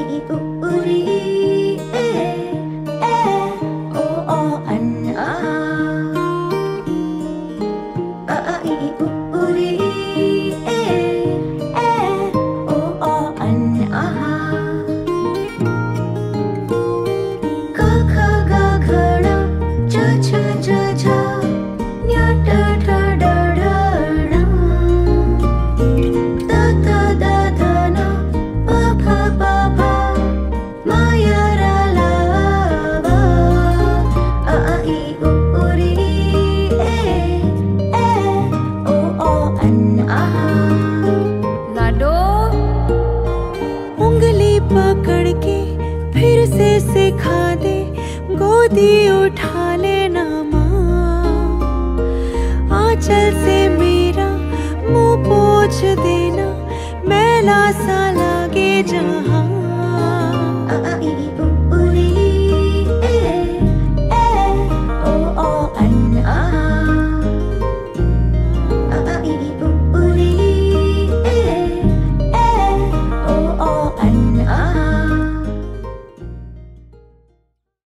uri uri पकड़ के फिर से सिखा दे, गोदी उठा लेना माँ। आंचल से मेरा मुँह पोछ देना, मैला सा लागे जहाँ।